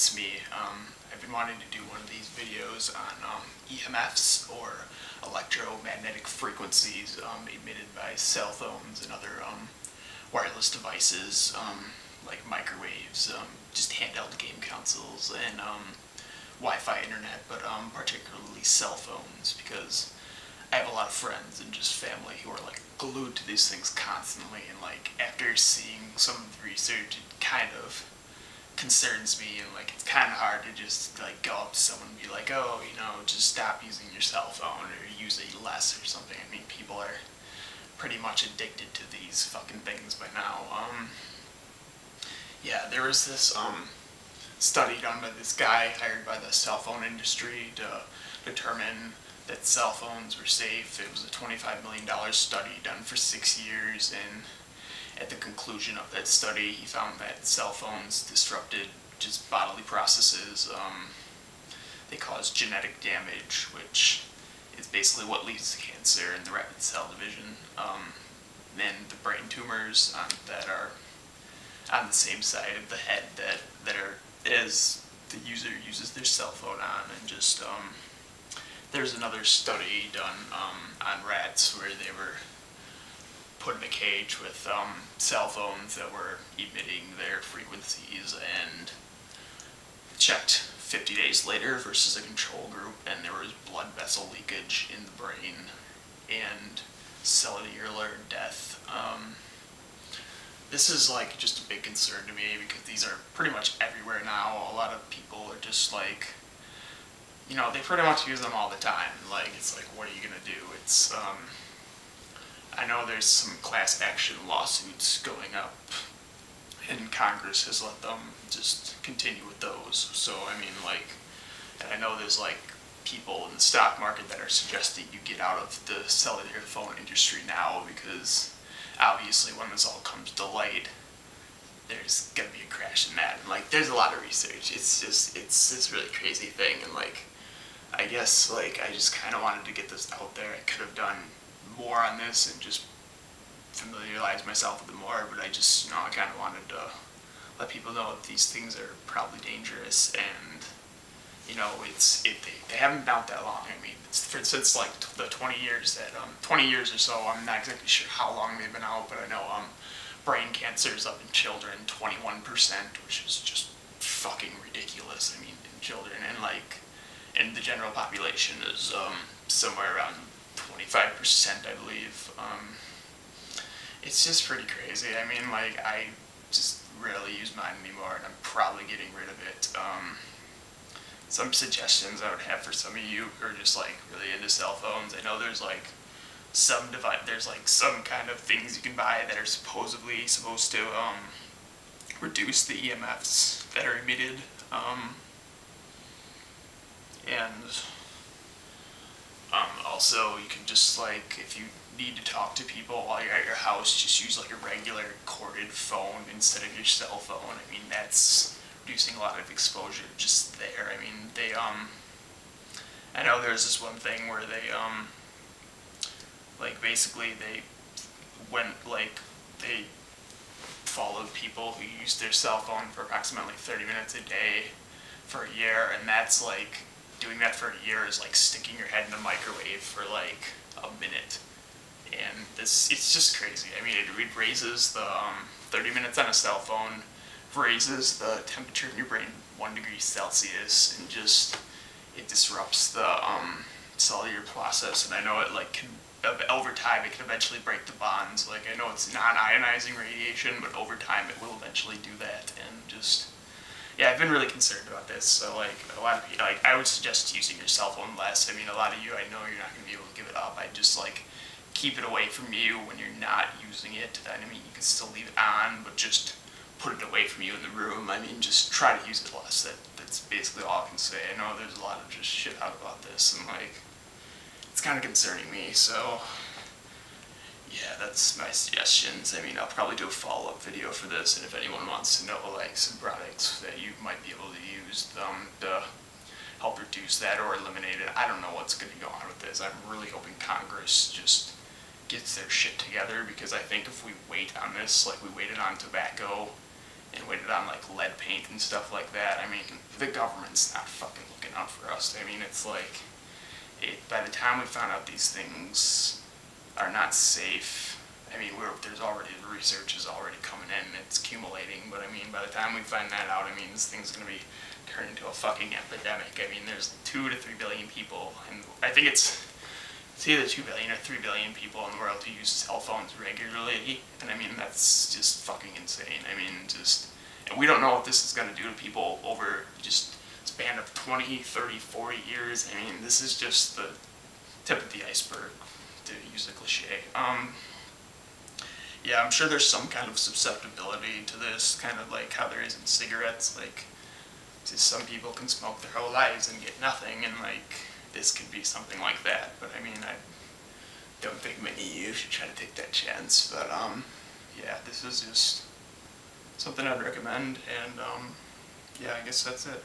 it's me. Um, I've been wanting to do one of these videos on um, EMFs or electromagnetic frequencies um, emitted by cell phones and other um, wireless devices um, like microwaves, just handheld game consoles, and Wi-Fi internet, but particularly cell phones because I have a lot of friends and just family who are like glued to these things constantly and like after seeing some of the research it kind of concerns me and like it's kind of hard to just like go up to someone and be like oh you know just stop using your cell phone or use it less or something I mean people are pretty much addicted to these fucking things by now um yeah there was this um study done by this guy hired by the cell phone industry to determine that cell phones were safe. It was a $25 million study done for six years, and at the conclusion of that study, he found that cell phones disrupted just bodily processes. Um, they cause genetic damage, which is basically what leads to cancer in the rapid cell division. Um, and the brain tumors um, that are on the same side of the head that, that are as the user uses their cell phone on and just um, there's another study done um, on rats where they were put in a cage with um, cell phones that were emitting their frequencies and checked 50 days later versus a control group and there was blood vessel leakage in the brain and cellular death. Um, this is like just a big concern to me because these are pretty much everywhere now. A lot of people are just like you know, they pretty much use them all the time. Like, it's like, what are you gonna do? It's, um, I know there's some class action lawsuits going up, and Congress has let them just continue with those. So, I mean, like, and I know there's like people in the stock market that are suggesting you get out of the cellular phone industry now because obviously when this all comes to light, there's gonna be a crash in that. And like, there's a lot of research. It's just, it's this really crazy thing, and like, I guess like I just kind of wanted to get this out there. I could have done more on this and just familiarize myself with it more, but I just, you know, I kind of wanted to let people know that these things are probably dangerous and, you know, it's, it, they, they haven't been out that long. I mean, it's for, since like the 20 years that, um, 20 years or so, I'm not exactly sure how long they've been out, but I know, um, brain cancers up in children, 21%, which is just fucking ridiculous. I mean, in children, and like, and the general population is um, somewhere around 25%, I believe. Um, it's just pretty crazy. I mean, like, I just rarely use mine anymore, and I'm probably getting rid of it. Um, some suggestions I would have for some of you who are just, like, really into cell phones. I know there's, like, some device, there's, like, some kind of things you can buy that are supposedly supposed to, um, reduce the EMFs that are emitted. Um, and um, also you can just like if you need to talk to people while you're at your house just use like a regular corded phone instead of your cell phone. I mean that's reducing a lot of exposure just there. I mean they um I know there's this one thing where they um like basically they went like they followed people who used their cell phone for approximately 30 minutes a day for a year and that's like doing that for a year is like sticking your head in a microwave for like a minute. And this, it's just crazy. I mean, it, it raises the um, 30 minutes on a cell phone, raises the temperature in your brain one degree Celsius, and just, it disrupts the um, cellular process. And I know it like can, over time, it can eventually break the bonds. Like I know it's non-ionizing radiation, but over time it will eventually do that. And just, yeah, I've been really concerned about this. So like a lot of people, like I would suggest using your cell phone less. I mean, a lot of you, I know you're not going to be able to give it up. I just like keep it away from you when you're not using it. I mean, you can still leave it on, but just put it away from you in the room. I mean, just try to use it less. That that's basically all I can say. I know there's a lot of just shit out about this, and like it's kind of concerning me. So yeah, that's my suggestions. I mean, I'll probably do a follow-up video for this, and if anyone wants to know, like, some products that you might be able to use um, to help reduce that or eliminate it, I don't know what's going to go on with this. I'm really hoping Congress just gets their shit together, because I think if we wait on this, like we waited on tobacco, and waited on like lead paint and stuff like that. I mean, the government's not fucking looking out for us. I mean, it's like, it, by the time we found out these things are not safe, I mean, we're, there's already, research is already coming in, it's accumulating, but I mean, by the time we find that out, I mean, this thing's gonna be turned into a fucking epidemic. I mean, there's two to three billion people, and I think it's, it's either two billion or three billion people in the world who use cell phones regularly, and I mean, that's just fucking insane. I mean, just, and we don't know what this is gonna do to people over just span of 20, 30, 40 years. I mean, this is just the tip of the iceberg, to use a cliche. Um, yeah, I'm sure there's some kind of susceptibility to this, kind of like how there is in cigarettes. Like, just some people can smoke their whole lives and get nothing, and like this could be something like that. But I mean, I don't think many of you should try to take that chance. But um, yeah, this is just something I'd recommend, and um, yeah, I guess that's it.